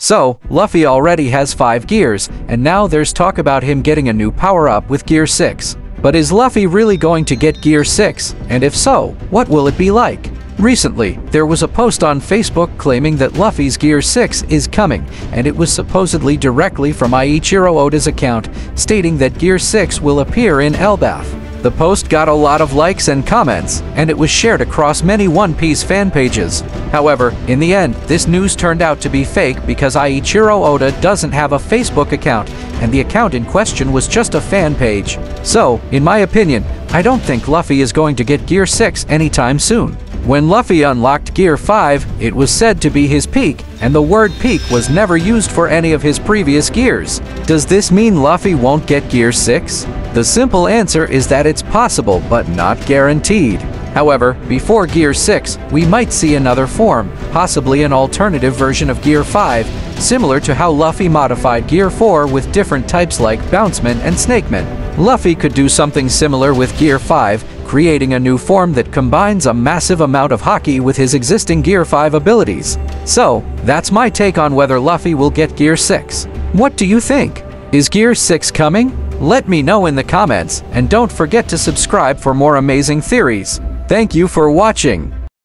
So, Luffy already has 5 gears, and now there's talk about him getting a new power-up with Gear 6. But is Luffy really going to get Gear 6? And if so, what will it be like? Recently, there was a post on Facebook claiming that Luffy's Gear 6 is coming, and it was supposedly directly from Eiichiro Oda's account, stating that Gear 6 will appear in Elbaf. The post got a lot of likes and comments, and it was shared across many One Piece fan pages. However, in the end, this news turned out to be fake because Eiichiro Oda doesn't have a Facebook account, and the account in question was just a fan page. So, in my opinion, I don't think Luffy is going to get Gear 6 anytime soon. When Luffy unlocked Gear 5, it was said to be his peak, and the word peak was never used for any of his previous gears. Does this mean Luffy won't get Gear 6? The simple answer is that it's possible, but not guaranteed. However, before Gear 6, we might see another form, possibly an alternative version of Gear 5, similar to how Luffy modified Gear 4 with different types like Bounceman and Snakeman. Luffy could do something similar with Gear 5, creating a new form that combines a massive amount of Haki with his existing Gear 5 abilities. So, that's my take on whether Luffy will get Gear 6. What do you think? Is Gear 6 coming? Let me know in the comments, and don't forget to subscribe for more amazing theories. Thank you for watching.